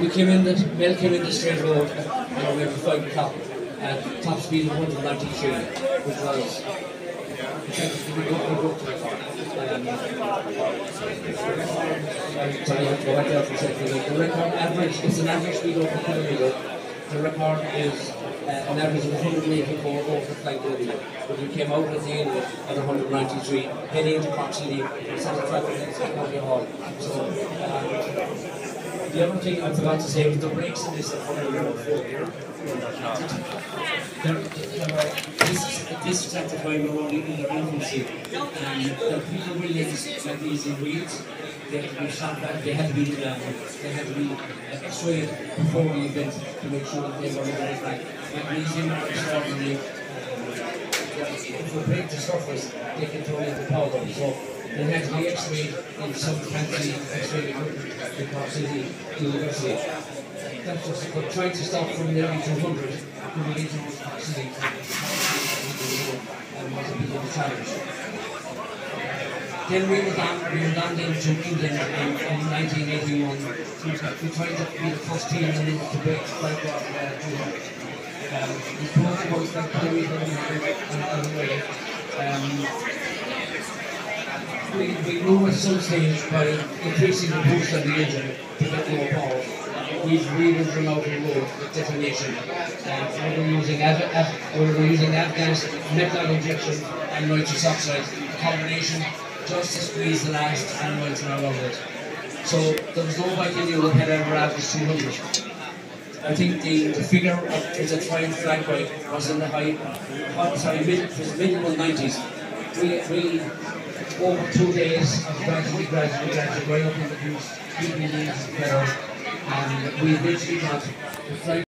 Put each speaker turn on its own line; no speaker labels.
we came in the Mel came in the straight road around maybe five o'clock at top speed of 193, which was we go to the car. Um, sorry, I have to a. The record average, it's an average speed over kilometre. The record is uh, an average of 184 over flight area. But we came out at the end of at 193, heading into Cork City, centre traffic County Hall. So, um, the other thing I forgot to say was the brakes in this are number four here. They're, they're, this, this is at the time we're only in their infancy. And the people wheels, like these in wheels, they had to be back, they had to be, um, they had to be uh, x-rayed before the event to make sure that they were the right track. Magnesium, extraordinary, we break the surface, they can turn into powder. So they had to be x-rayed in some fancy x-ray because of the university. That's just trying to stop from the early 200s coming into toxicity and was a bit of a challenge. Then we were down, down into England in, in 1981. We, tried to be the first team in the to break like uh, 200. Um, promoted both like Kerry and the. Um, we, we know at some stage by increasing the boost of the engine to get more power, we've really run out of the road detonation. Um, we're using av av we're using avgas, methanol injection, and nitrous oxide combination just to squeeze the last animals out of it. So there was no bike in Europe had ever averaged 200. I think the, the figure of the Triumph flag bike was in the high, sorry, mid, mid 190s. We, we over two days of gradually, gradually, gradually going up in the boost, keeping these better, and we eventually got the flight.